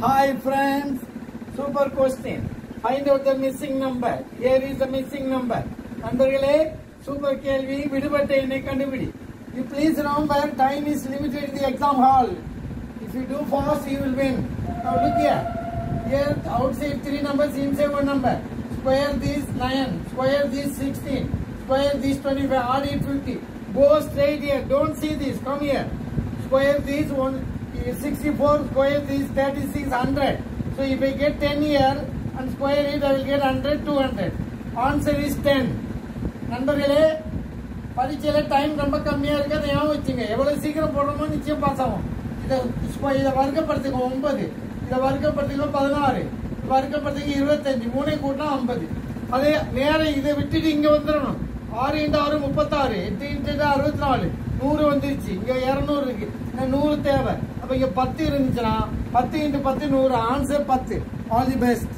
Hi friends, super question. Find out the missing number. Here is the missing number. நண்பர்களே super கேள்வி விடுபட்ட எண்ணை கண்டுபிடி You please remember time is limited in the exam hall. If you do fast, you will win. Now look here. Here outside three numbers, inside one number. Square this 9, square this 16, square this 25, add it 50. Go straight here. Don't see this. Come here. Square this one is 64, square is 3600. So if I get 10 here and square it, I will get 100, 200. Answer is 10. நண்பர்களே பரீட்சையில time ரொம்ப கம்மியா இருக்குது அதை ஞாபகம் வச்சுங்க. எவ்வளவு சீக்கிரம் போடுறோமோ நிச்சயம் பாஸ் ஆகும். இதை இதை வர்க்கப்படுத்துங்க ஒன்பது. இதை வர்க்கப்படுத்துங்க பதினாறு. வர்க்கப்படுத்துங்க இருபத்தஞ்சு. மூணை கூட்டினா ஐம்பது. அதே நேரம் இதை விட்டுட்டு இங்க வந்துடணும். ஆறு இன்ட்டு ஆறு முப்பத்தாறு. எட்டு இன்ட்டு அறுபத்தி நாலு. நூறு வந்துருச்சு. இங்க இருநூறு இருக்கு. நூறு தேவை. அப்ப இங்க பத்து இருந்துச்சுன்னா பத்து இன்ட்டு பத்து நூறு ஆன்சர் பத்து. All the best